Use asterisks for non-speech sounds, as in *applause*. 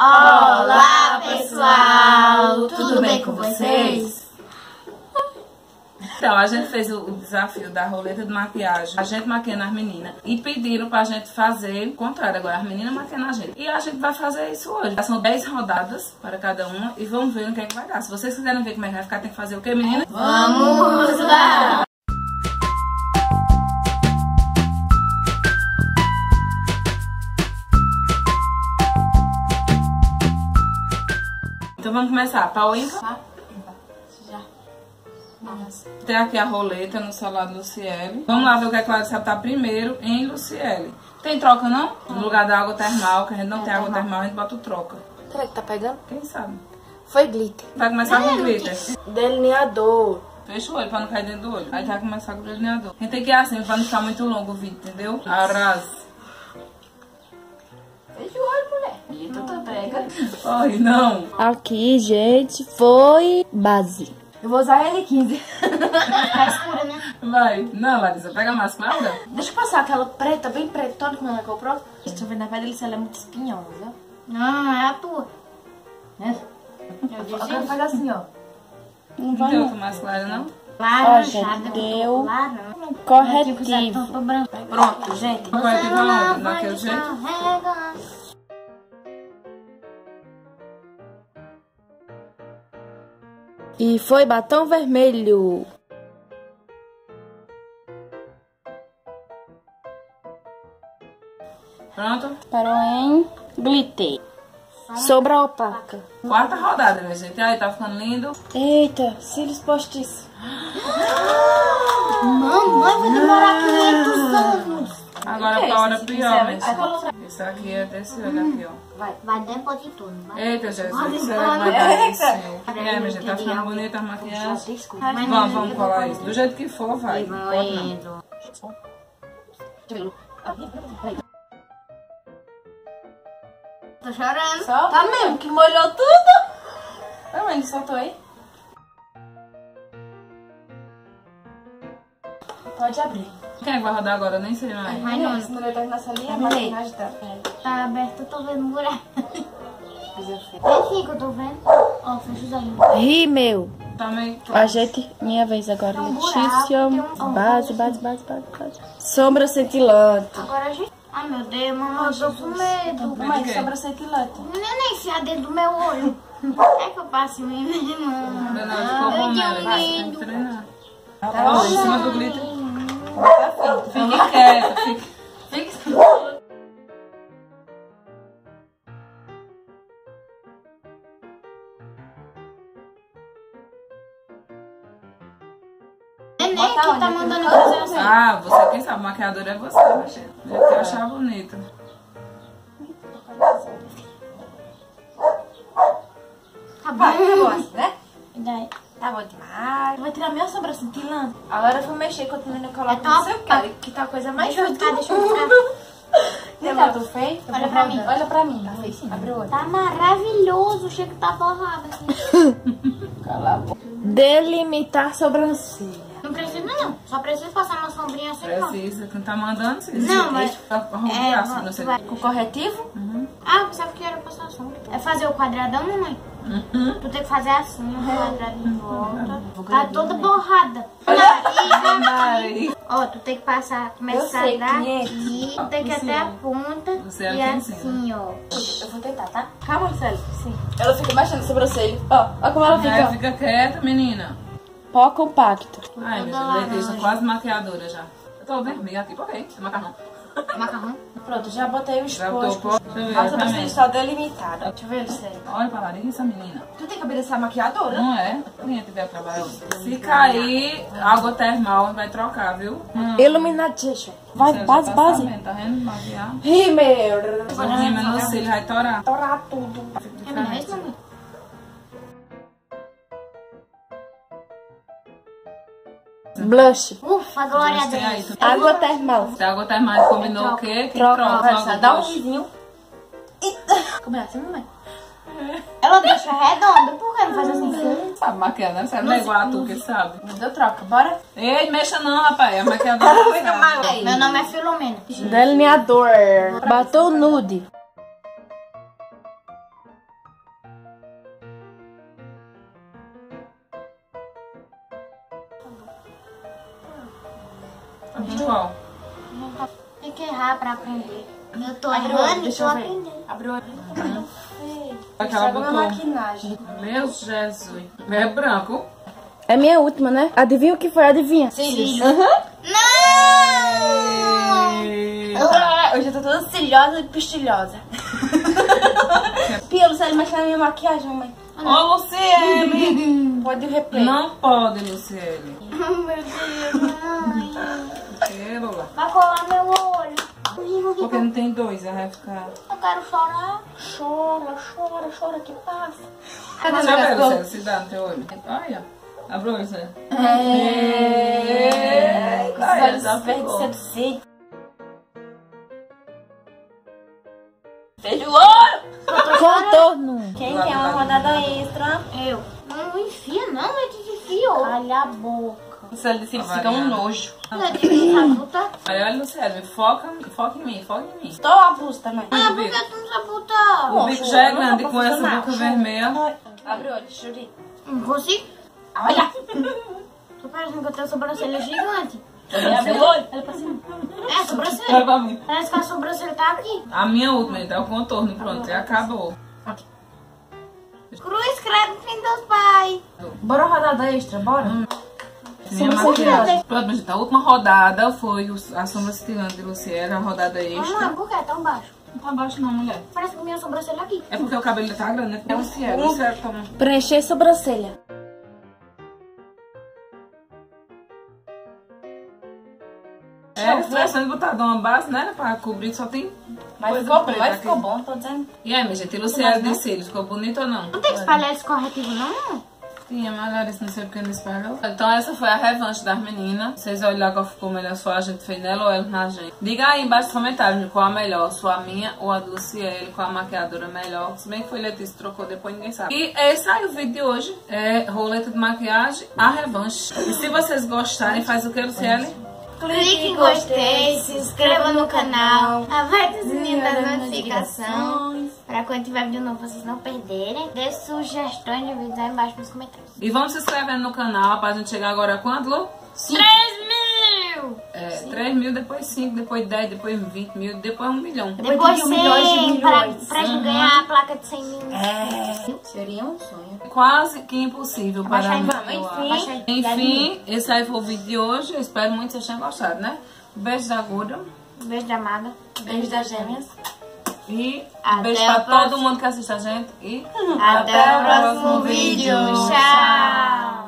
Olá, pessoal! Tudo bem com vocês? Então, a gente fez o, desafio da roleta de maquiagem, a gente maquiando as meninas, e pediram pra gente fazer o contrário, agora as meninas maquiando a gente. E a gente vai fazer isso hoje. São 10 rodadas para cada uma e vamos ver no que é que vai dar. Se vocês quiserem ver como é que vai ficar, tem que fazer o que, menina? Vamos lá! Então vamos começar. Pau ímpar? Tá? Já. Tem aqui a roleta no celular do Luciele. Vamos lá ver o que é que vai acertar primeiro em Luciele. Tem troca não? No lugar da água termal, que a gente não tem água termal, a gente bota o troca. Será que tá pegando? Quem sabe? Foi glitter. Vai começar com glitter. Delineador. Fecha o olho pra não cair dentro do olho. Aí vai começar com o delineador. A gente tem que ir assim pra não ficar muito longo o vídeo, entendeu? Arrasa. Tu tá pega. *laughs* Ai, não. Aqui, gente, foi base. Eu vou usar L15. tá *laughs* escura, né? Vai. Não, Larissa, pega a máscara. Deixa eu passar aquela preta, bem pretona que ela comprou. Deixa eu ver na pele se ela é muito espinhosa. Não, é a tua. É? Agora faz assim, ó. Não Não vai tem não. outra máscara, não? Laranjada. deu. Corretivo. Pronto, gente. Vai ter aonde? Daquele jeito? E foi batom vermelho. Pronto? Parou em glitter. Sombra opaca. Quarta rodada, minha gente. Aí, tá ficando lindo. Eita, cílios postiços. *gasps* Mamãe, vai demorar 500 anos. Agora pra hora pior, gente. Isso aqui é desse olho aqui, ó. Vai, vai depositar, não vai? Eita, Jesus. Que vai dar isso? É, minha gente, tá ficando bonita a maquiagem. Vamos, vamos colar isso. Do jeito que for, vai. Pode não. Tô chorando. Tá mesmo, que molhou tudo. Ah, mãe, soltou aí. Pode abrir. Quem é que vai rodar agora? Eu nem sei mais. Vai não. Se não vai terminar essa linha, a Terminei. maquiagem tá. Tá aberto, eu tô vendo um buraco. Esse que eu tô vendo. Ó, fecha os olhos. Ri, meu. Tá meio... A gente, minha vez agora. um Letícia. buraco, tem um- Base, base, base, base, base. Sombra cintilante. Agora a gente... Ai, meu Deus, mamãe, eu tô com medo. Mãe, sombra cintilante. Não é nem enfiar dentro do meu olho. É que eu passo mesmo, irmão. Não, ficou Eu bom, tinha né? Tem medo. que treinar. Ó, em cima do glitter. Fique quieto, fique... Fique... Nem que tá mandando eu fazer assim. Ah, você quem sabe, maquiador é você, gente. Eu que achar bonito. Tá bom. Gosta, né? Daí. Tá bom demais. Vou tirar minha sombra cintilante. Agora eu vou mexer com o menino coloca É no seu cara. Que tá a coisa mais Deixa eu justa. ficar, deixa eu ficar. Vem cá, tu fez? Eu Olha vou pra mim. Olha pra mim. Luiz. Abre o olho. Tá maravilhoso, chega que tá borrado assim. *laughs* Cala a boca. Delimitar sobrancelha. Não precisa não, só precisa passar uma sombrinha assim não. Precisa, quem tá mandando, sim. Não, mas- Tá É, não vai- Com corretivo? Ah, eu pensava que era passar sombra. É fazer o quadradão, mamãe? Tu tem que fazer assim, o quadrado em volta. Tá toda borrada. Nariz, Mari. Ó, tu tem que passar, começar sei, daqui, tu tem que ir até a ponta Você é e assim, ó. Eu vou tentar, tá? Calma, Marcelo. Sim. Ela fica baixando a sobrancelha. Ó, ó como ela fica. fica quieta, menina. Pó compacto. Ai, gente, Letícia, laranja. quase maquiadora já. Eu tô vermelha aqui, por quê? É macarrão. *laughs* Macarrão. Pronto, já botei o Já botou o exposto. pó? Deixa eu ver, A vai sobrancelha também. está delimitada. Deixa eu ver, sério. Olha pra Larissa, menina. Tu tem que obedecer maquiadora? Não é? Quem tiver trabalhando. Se cair, água termal vai trocar, viu? Hum. Illumination. Vai, Você base, tá base. Tá vendo? Maquiar. Rímel. Rímel no cílio vai torar. Torar tudo. É mesmo, Blush. Ufa, glória a Deus. tu- Água termal. Se a água termal combinou o quê? Que Troca. troca. Vai, dá um risinho. *laughs* Como é assim, mamãe? Ela deixa redonda, por que não faz assim? Sabe maquiar, né? Você não é igual a tu que sabe. Não deu troca, bora? Ei, mexa não, rapaz. A maquiadora não *laughs* sabe. Meu nome é Filomena. Delineador. Batom nude. Qual? Tem que errar pra aprender. Eu tô olho, errando e deixa tô eu aprendendo. Abre o olho. Aquela Joga na botou. maquinagem. Meu Jesus. É branco. É minha última, né? Adivinha o que foi? Adivinha? Cílios. Aham. Não! Ah, Hoje eu tô toda cilhosa e pistilhosa. Pia, Luciane, mexe na minha maquiagem, mamãe. Ô, Luciene! Pode replay. Não pode, Luciene. Oh, meu Deus, mãe. É, Lola. Vai colar meu olho. Porque não tem dois, ela vai ficar... Eu quero chorar. Chora, chora, chora, que passa. Deixa eu ver, Luciene, se dá no teu olho. Olha. Abre o olho, Luciene. É. Os Ai, olhos já verdes ficou. seduzentes. Veja o olho! Contorno. Quem do uma rodada extra? Eu. Não enfia, não, é que enfiou. Calha a boca. Luciane disse que Vai fica um nojo. É. Aí, olha, Luciene, foca, foca em mim, foca em mim. Tô a blusa também. Ah, O por que tu não sabuta? O bico já é grande com essa boca vermelha. Abre o olho, Juri. Não consigo. Olha. Tô parecendo que eu tenho sobrancelha gigante. Abre o olho. Olha pra cima. É, Olha sobrancelha. pra mim. Parece que a sobrancelha tá aqui. A minha última, então, o contorno, pronto, e acabou. Cruz, credo, fim dos pais. Bora rodada extra, bora? Minha maquiagem. Pronto, gente, a última rodada foi a sombra cintilante de Luciene, a rodada Mamãe, extra. por que é tão baixo? Não tá baixo não, mulher. Parece que minha sobrancelha é aqui. É porque o cabelo tá grande, né? É Luciene, Luciene, toma. Preencher sobrancelha. É, tivesse botado uma base, né? Pra cobrir, só tem Mas ficou bom, mas ficou bom, tô dizendo. E aí, minha gente, e Luciene de cílios, ficou bonito ou não? Não tem que espalhar esse corretivo, não? Tinha, mas isso não sei porque não espalhou. Então essa foi a revanche das meninas. Vocês olham lá qual ficou melhor, se a gente fez nela ou ela na gente. Diga aí embaixo nos comentários qual a melhor, se a minha ou a do Luciele, qual a maquiadora melhor. Se bem que foi Letícia trocou, depois ninguém sabe. E esse aí o vídeo de hoje. É roleta de maquiagem, a revanche. E se vocês gostarem, faz o que, Luciele? Clique em gostei, se inscreva no canal, aperte o sininho das notificações, para quando tiver vídeo novo vocês não perderem. Dê sugestões de vídeos aí embaixo nos comentários. E vamos se inscrevendo no canal pra gente chegar agora a quanto, Lu? 3 mil! É, 3 mil, depois 5, depois 10, depois 20 mil, depois 1 milhão. Depois de milhões de 100, pra, milhões. pra gente ganhar a placa de 100 mil. É. Seria um sonho. Quase que impossível para Abaixa aí, mim. eu enfim. Enfim, esse aí foi o vídeo de hoje. Eu espero muito que vocês tenham gostado, né? Um beijo da Guda. Beijo da Maga. Beijo das gêmeas. E até beijo pra todo mundo que assiste a gente. E até, até o próximo vídeo. Tchau.